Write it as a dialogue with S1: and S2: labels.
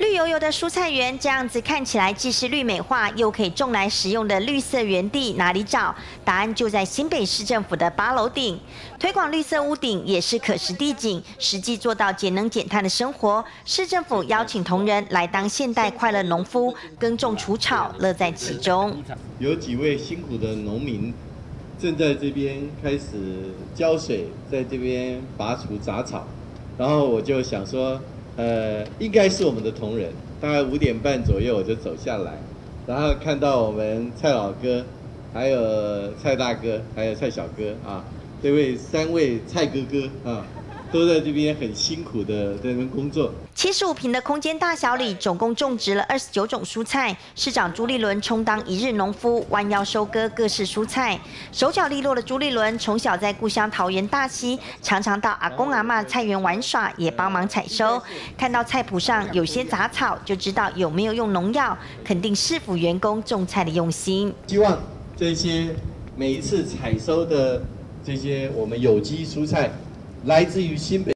S1: 绿油油的蔬菜园，这样子看起来既是绿美化，又可以种来食用的绿色园地，哪里找？答案就在新北市政府的八楼顶，推广绿色屋顶也是可实地景，实际做到节能减碳的生活。市政府邀请同仁来当现代快乐农夫，耕种除草，乐在其中。
S2: 有几位辛苦的农民正在这边开始浇水，在这边拔除杂草，然后我就想说。呃，应该是我们的同仁。大概五点半左右我就走下来，然后看到我们蔡老哥，还有蔡大哥，还有蔡小哥啊，这位三位蔡哥哥啊。都在这边很辛苦的在那边工作。
S1: 七十五平的空间大小里，总共种植了二十九种蔬菜。市长朱立伦充当一日农夫，弯腰收割各式蔬菜。手脚利落的朱立伦，从小在故乡桃园大溪，常常到阿公阿妈菜园玩耍，也帮忙采收。看到菜谱上有些杂草，就知道有没有用农药，肯定市府员工种菜的用心。
S2: 希望这些每一次采收的这些我们有机蔬菜。来自于新北。